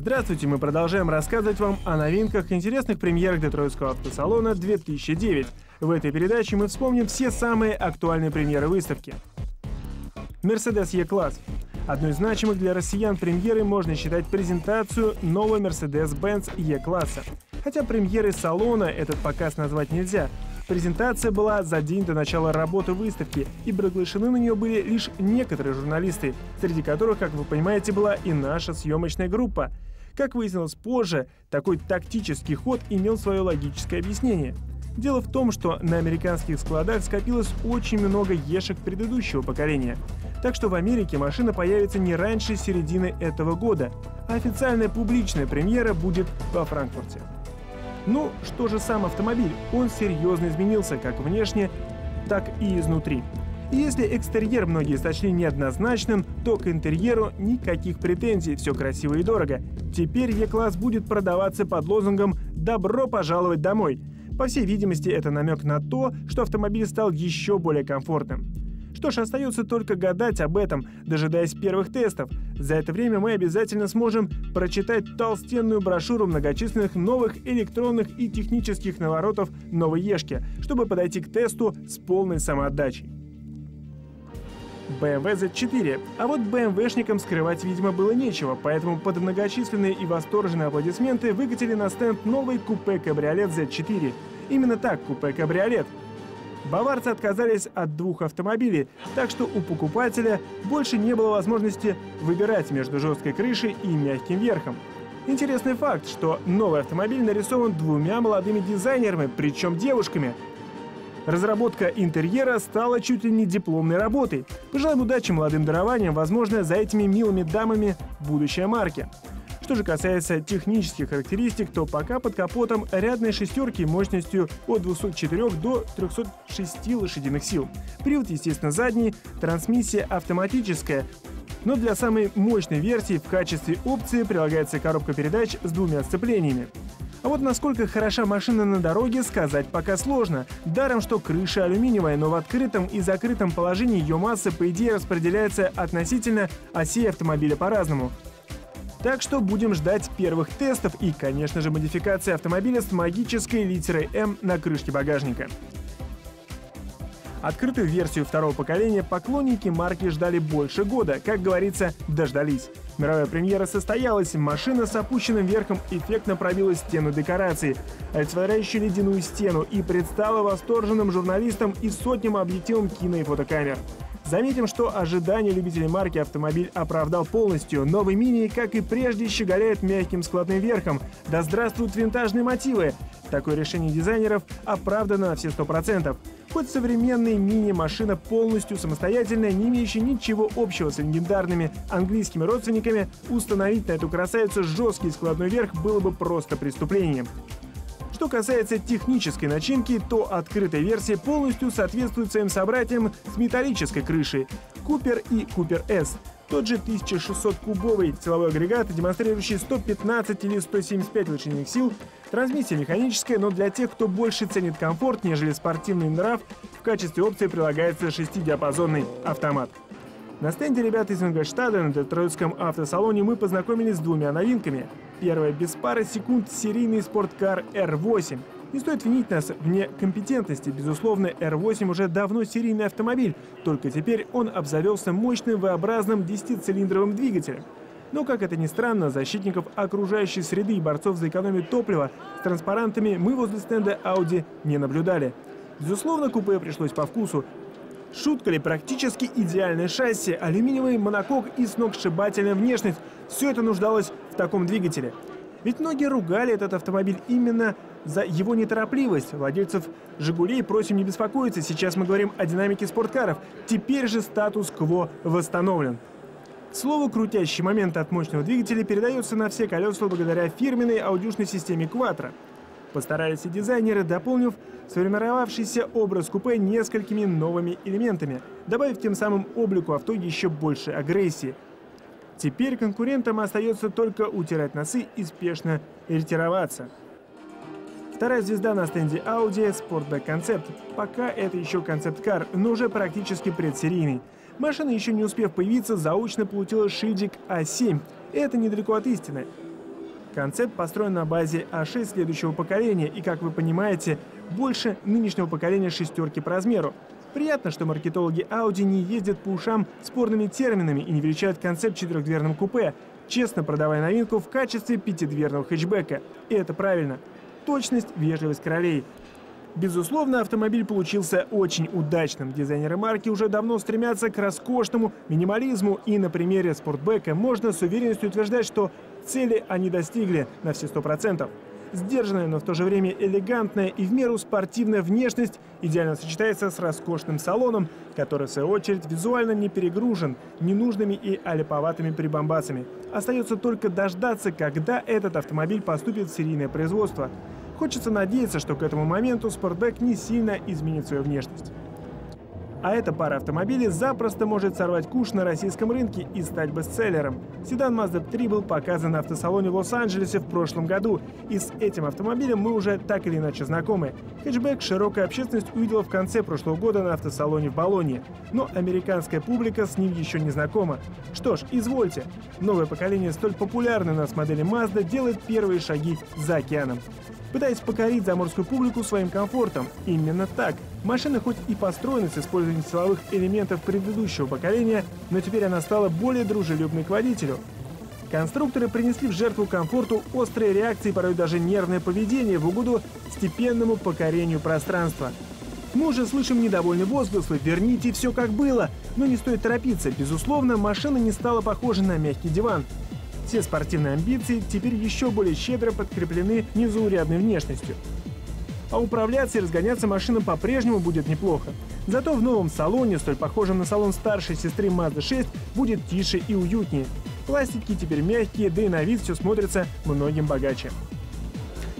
Здравствуйте, мы продолжаем рассказывать вам о новинках и интересных премьерах Детройтского автосалона 2009. В этой передаче мы вспомним все самые актуальные премьеры выставки. Mercedes E-класс. Одной из значимых для россиян премьеры можно считать презентацию нового Mercedes-Benz E-класса. Хотя премьерой салона этот показ назвать нельзя. Презентация была за день до начала работы выставки, и приглашены на нее были лишь некоторые журналисты, среди которых, как вы понимаете, была и наша съемочная группа. Как выяснилось позже, такой тактический ход имел свое логическое объяснение. Дело в том, что на американских складах скопилось очень много ешек предыдущего поколения. Так что в Америке машина появится не раньше середины этого года, а официальная публичная премьера будет во Франкфурте. Ну, что же сам автомобиль? Он серьезно изменился как внешне, так и изнутри. Если экстерьер многие сочли неоднозначным, то к интерьеру никаких претензий, все красиво и дорого. Теперь E-класс будет продаваться под лозунгом «Добро пожаловать домой». По всей видимости, это намек на то, что автомобиль стал еще более комфортным. Что ж, остается только гадать об этом, дожидаясь первых тестов. За это время мы обязательно сможем прочитать толстенную брошюру многочисленных новых электронных и технических наворотов новой Ешки, чтобы подойти к тесту с полной самоотдачей. BMW Z4. А вот BMW-шникам скрывать, видимо, было нечего, поэтому под многочисленные и восторженные аплодисменты выкатили на стенд новый купе-кабриолет Z4. Именно так, купе-кабриолет. Баварцы отказались от двух автомобилей, так что у покупателя больше не было возможности выбирать между жесткой крышей и мягким верхом. Интересный факт, что новый автомобиль нарисован двумя молодыми дизайнерами, причем девушками. Разработка интерьера стала чуть ли не дипломной работой. Пожелаем удачи молодым дарованиям, возможно, за этими милыми дамами будущее марки. Что же касается технических характеристик, то пока под капотом рядные шестерки мощностью от 204 до 306 лошадиных сил. Привод, естественно, задний, трансмиссия автоматическая, но для самой мощной версии в качестве опции прилагается коробка передач с двумя сцеплениями. А вот насколько хороша машина на дороге, сказать пока сложно. Даром, что крыша алюминиевая, но в открытом и закрытом положении ее масса, по идее, распределяется относительно оси автомобиля по-разному. Так что будем ждать первых тестов и, конечно же, модификации автомобиля с магической литерой М на крышке багажника. Открытую версию второго поколения поклонники марки ждали больше года, как говорится, дождались. Мировая премьера состоялась, машина с опущенным верхом эффектно пробила стену декорации, олицетворяющую ледяную стену, и предстала восторженным журналистам и сотням объективом кино и фотокамер. Заметим, что ожидания любителей марки автомобиль оправдал полностью. Новый мини, как и прежде, щеголяет мягким складным верхом. Да здравствуют винтажные мотивы! Такое решение дизайнеров оправдано на все 100%. Под современной мини-машина полностью самостоятельная, не имеющая ничего общего с легендарными английскими родственниками, установить на эту красавицу жесткий складной верх было бы просто преступлением. Что касается технической начинки, то открытая версия полностью соответствует своим собратьям с металлической крышей Cooper и Cooper S. Тот же 1600-кубовый силовой агрегат, демонстрирующий 115 или 175 лошадиных сил, трансмиссия механическая, но для тех, кто больше ценит комфорт, нежели спортивный нрав, в качестве опции прилагается шестидиапазонный автомат. На стенде ребят из Ингольштада на Детройтском автосалоне мы познакомились с двумя новинками. Первая без пары секунд серийный спорткар R8. Не стоит винить нас в некомпетентности. Безусловно, R8 уже давно серийный автомобиль, только теперь он обзавелся мощным V-образным 10-цилиндровым двигателем. Но, как это ни странно, защитников окружающей среды и борцов за экономию топлива с транспарантами мы возле стенда Audi не наблюдали. Безусловно, купе пришлось по вкусу. Шутка ли, практически идеальное шасси, алюминиевый монокок и сногсшибательная внешность – все это нуждалось в таком двигателе. Ведь многие ругали этот автомобиль именно за его неторопливость. Владельцев «Жигулей» просим не беспокоиться, сейчас мы говорим о динамике спорткаров. Теперь же статус-кво восстановлен. К слову, крутящий момент от мощного двигателя передается на все колеса благодаря фирменной аудюшной системе Quattro. Постарались и дизайнеры, дополнив сформировавшийся образ купе несколькими новыми элементами, добавив тем самым облику авто еще больше агрессии. Теперь конкурентам остается только утирать носы и спешно ретироваться. Вторая звезда на стенде Audi – Sportback Concept. Пока это еще концепт-кар, но уже практически предсерийный. Машина, еще не успев появиться, заочно получила шильдик А7. Это недалеко от истины. Концепт построен на базе А6 следующего поколения и, как вы понимаете, больше нынешнего поколения шестерки по размеру. Приятно, что маркетологи Audi не ездят по ушам спорными терминами и не величают концепт четырехдверным купе, честно продавая новинку в качестве пятидверного хэтчбека. И это правильно. Точность, вежливость королей. Безусловно, автомобиль получился очень удачным. Дизайнеры марки уже давно стремятся к роскошному минимализму, и на примере спортбека можно с уверенностью утверждать, что цели они достигли на все сто процентов. Сдержанная, но в то же время элегантная и в меру спортивная внешность идеально сочетается с роскошным салоном, который, в свою очередь, визуально не перегружен ненужными и аляповатыми прибамбасами. Остается только дождаться, когда этот автомобиль поступит в серийное производство. Хочется надеяться, что к этому моменту спортбэк не сильно изменит свою внешность. А эта пара автомобилей запросто может сорвать куш на российском рынке и стать бестселлером. Седан Mazda 3 был показан на автосалоне в Лос-Анджелесе в прошлом году, и с этим автомобилем мы уже так или иначе знакомы. Хэтчбэк широкая общественность увидела в конце прошлого года на автосалоне в Болонье, но американская публика с ним еще не знакома. Что ж, извольте. Новое поколение столь популярной у нас модели Mazda делает первые шаги за океаном пытаясь покорить заморскую публику своим комфортом. Именно так. Машина хоть и построена с использованием силовых элементов предыдущего поколения, но теперь она стала более дружелюбной к водителю. Конструкторы принесли в жертву комфорту острые реакции, порой даже нервное поведение в угоду степенному покорению пространства. Мы уже слышим недовольный возглас «Верните все как было!» Но не стоит торопиться. Безусловно, машина не стала похожа на мягкий диван. Все спортивные амбиции теперь еще более щедро подкреплены незаурядной внешностью. А управляться и разгоняться машина по-прежнему будет неплохо. Зато в новом салоне, столь похожем на салон старшей сестры Mazda 6, будет тише и уютнее. Пластики теперь мягкие, да и на вид все смотрится многим богаче.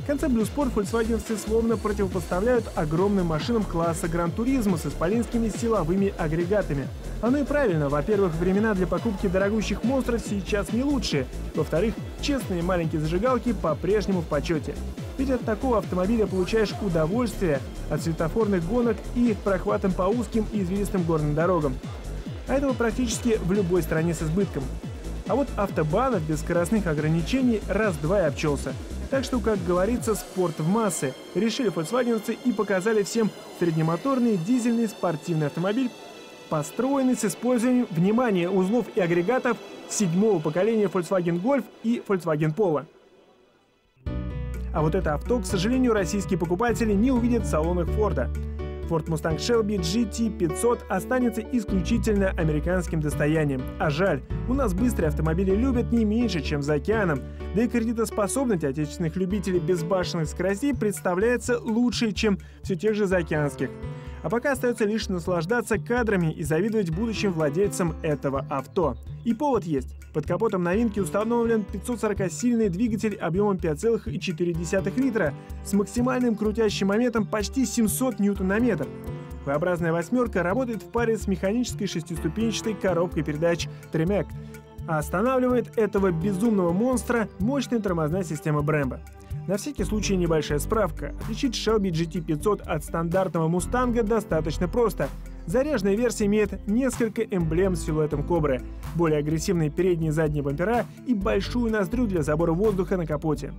Blue Sport фольксвагенцы словно противопоставляют огромным машинам класса Turismo с исполинскими силовыми агрегатами. Оно и правильно. Во-первых, времена для покупки дорогущих монстров сейчас не лучшие. Во-вторых, честные маленькие зажигалки по-прежнему в почете. Ведь от такого автомобиля получаешь удовольствие от светофорных гонок и прохватом по узким и извилистым горным дорогам. А этого практически в любой стране с избытком. А вот автобанов без скоростных ограничений раз-два и обчелся. Так что, как говорится, спорт в массы. Решили фольксвагенцы и показали всем среднемоторный дизельный спортивный автомобиль, построенный с использованием, внимания узлов и агрегатов седьмого поколения Volkswagen Golf и Volkswagen Polo. А вот это авто, к сожалению, российские покупатели не увидят в салонах Форда. Ford Mustang Shelby GT500 останется исключительно американским достоянием. А жаль, у нас быстрые автомобили любят не меньше, чем за океаном. Да и кредитоспособность отечественных любителей безбашенных скоростей представляется лучше, чем все тех же заокеанских. А пока остается лишь наслаждаться кадрами и завидовать будущим владельцам этого авто. И повод есть. Под капотом новинки установлен 540-сильный двигатель объемом 5,4 литра с максимальным крутящим моментом почти 700 ньютон-на-метр. V-образная восьмерка работает в паре с механической шестиступенчатой коробкой передач Tremec, а останавливает этого безумного монстра мощная тормозная система Brembo. На всякий случай небольшая справка. Отличить Shelby GT500 от стандартного Мустанга достаточно просто. Заряженная версия имеет несколько эмблем с силуэтом кобры, более агрессивные передние и задние бампера и большую ноздрю для забора воздуха на капоте.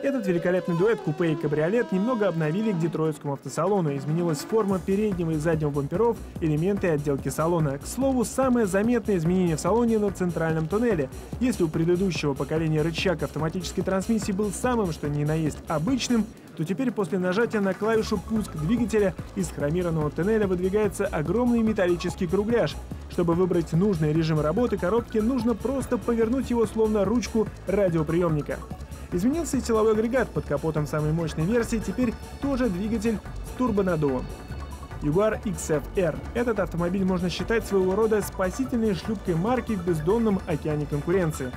Этот великолепный дуэт купе и кабриолет немного обновили к детройтскому автосалону. Изменилась форма переднего и заднего бамперов, элементы отделки салона. К слову, самое заметное изменение в салоне на центральном туннеле. Если у предыдущего поколения рычаг автоматической трансмиссии был самым что ни на есть обычным, то теперь после нажатия на клавишу «Пуск двигателя» из хромированного туннеля выдвигается огромный металлический кругляш. Чтобы выбрать нужный режим работы коробки, нужно просто повернуть его словно ручку радиоприемника. Изменился и силовой агрегат под капотом самой мощной версии, теперь тоже двигатель с турбонаддувом. Jaguar XFR. Этот автомобиль можно считать своего рода спасительной шлюпкой марки в бездонном океане конкуренции.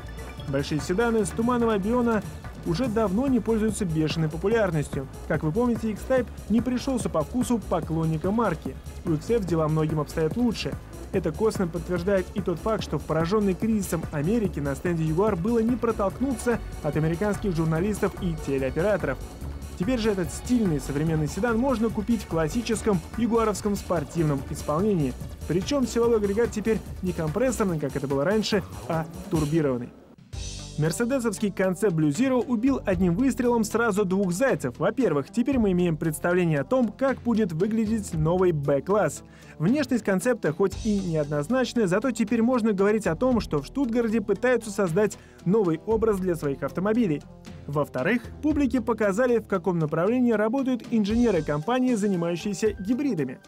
Большие седаны с туманного биона уже давно не пользуются бешеной популярностью. Как вы помните, X-Type не пришелся по вкусу поклонника марки. У XF дела многим обстоят лучше. Это косвенно подтверждает и тот факт, что в пораженной кризисом Америки на стенде Jaguar было не протолкнуться от американских журналистов и телеоператоров. Теперь же этот стильный современный седан можно купить в классическом ягуаровском спортивном исполнении. Причем силовой агрегат теперь не компрессорный, как это было раньше, а турбированный. Мерседесовский концепт Blue Zero убил одним выстрелом сразу двух зайцев. Во-первых, теперь мы имеем представление о том, как будет выглядеть новый B-класс. Внешность концепта хоть и неоднозначная, зато теперь можно говорить о том, что в Штутгарде пытаются создать новый образ для своих автомобилей. Во-вторых, публике показали, в каком направлении работают инженеры компании, занимающиеся гибридами.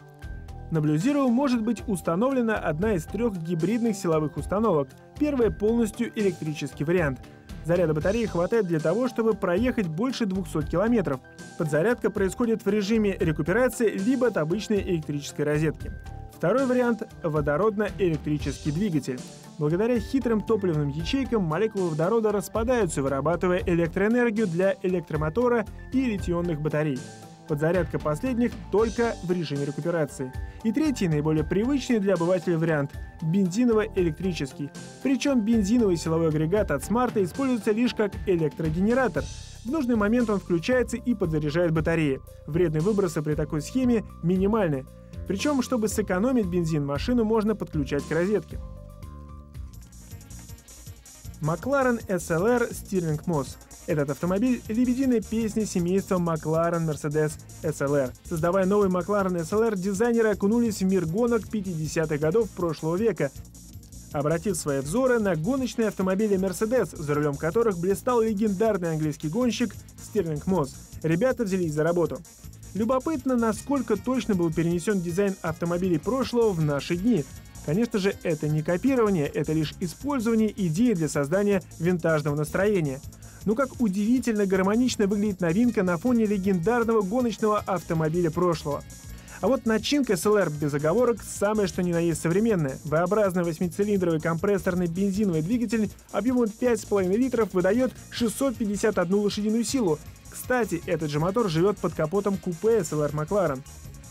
На Zero может быть установлена одна из трех гибридных силовых установок. Первая полностью электрический вариант. Заряда батареи хватает для того, чтобы проехать больше 200 километров. Подзарядка происходит в режиме рекуперации либо от обычной электрической розетки. Второй вариант – водородно-электрический двигатель. Благодаря хитрым топливным ячейкам молекулы водорода распадаются, вырабатывая электроэнергию для электромотора и литионных батарей. Подзарядка последних только в режиме рекуперации. И третий, наиболее привычный для обывателя вариант – бензиново-электрический. Причем бензиновый силовой агрегат от смарта используется лишь как электрогенератор. В нужный момент он включается и подзаряжает батареи. Вредные выбросы при такой схеме минимальны. Причем, чтобы сэкономить бензин, машину можно подключать к розетке. Макларен SLR Stirling Moss этот автомобиль — лебединая песня семейства McLaren Mercedes SLR. Создавая новый McLaren SLR, дизайнеры окунулись в мир гонок 50-х годов прошлого века, обратив свои взоры на гоночные автомобили Mercedes, за рулем которых блистал легендарный английский гонщик Стерлинг Мосс. Ребята взялись за работу. Любопытно, насколько точно был перенесен дизайн автомобилей прошлого в наши дни. Конечно же, это не копирование, это лишь использование идеи для создания винтажного настроения – ну как удивительно гармонично выглядит новинка на фоне легендарного гоночного автомобиля прошлого. А вот начинка SLR без оговорок самое что ни на есть современная. V-образный восьмицилиндровый компрессорный бензиновый двигатель объемом 5,5 литров выдает 651 лошадиную силу. Кстати, этот же мотор живет под капотом купе SLR McLaren.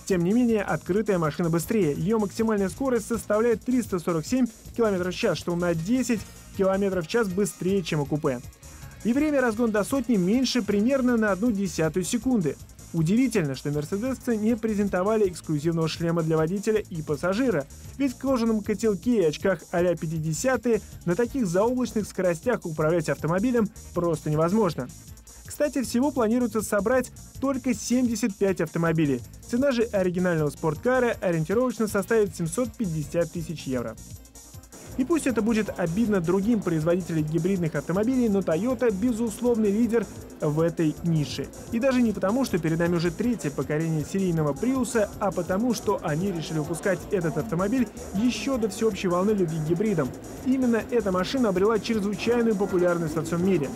Тем не менее, открытая машина быстрее. Ее максимальная скорость составляет 347 км в час, что на 10 км в час быстрее, чем у купе и время разгон до сотни меньше примерно на одну десятую секунды. Удивительно, что мерседесцы не презентовали эксклюзивного шлема для водителя и пассажира, ведь в кожаном котелке и очках а-ля 50-е на таких заоблачных скоростях управлять автомобилем просто невозможно. Кстати, всего планируется собрать только 75 автомобилей. Цена же оригинального спорткара ориентировочно составит 750 тысяч евро. И пусть это будет обидно другим производителям гибридных автомобилей, но Toyota безусловный лидер в этой нише. И даже не потому, что перед нами уже третье поколение серийного Prius, а потому, что они решили выпускать этот автомобиль еще до всеобщей волны любви к гибридам. Именно эта машина обрела чрезвычайную популярность во всем мире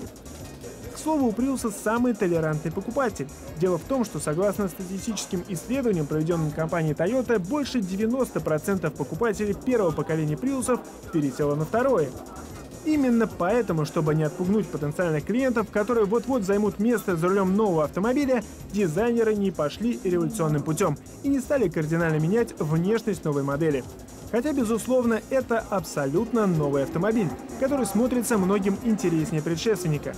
слову, у Prius самый толерантный покупатель. Дело в том, что согласно статистическим исследованиям, проведенным компанией Toyota, больше 90% покупателей первого поколения Prius пересело на второе. Именно поэтому, чтобы не отпугнуть потенциальных клиентов, которые вот-вот займут место за рулем нового автомобиля, дизайнеры не пошли революционным путем и не стали кардинально менять внешность новой модели. Хотя, безусловно, это абсолютно новый автомобиль, который смотрится многим интереснее предшественника.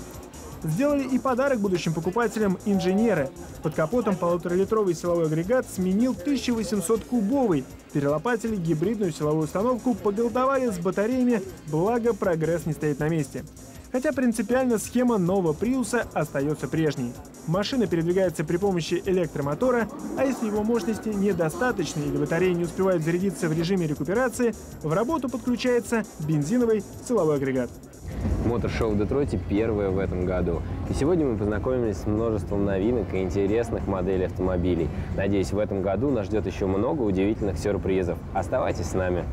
Сделали и подарок будущим покупателям инженеры. Под капотом полуторалитровый силовой агрегат сменил 1800-кубовый. Перелопатили гибридную силовую установку, поголдовали с батареями, благо прогресс не стоит на месте. Хотя принципиально схема нового Приуса остается прежней. Машина передвигается при помощи электромотора, а если его мощности недостаточно или батарея не успевает зарядиться в режиме рекуперации, в работу подключается бензиновый силовой агрегат. Мотор-шоу в Детройте первое в этом году. И сегодня мы познакомились с множеством новинок и интересных моделей автомобилей. Надеюсь, в этом году нас ждет еще много удивительных сюрпризов. Оставайтесь с нами.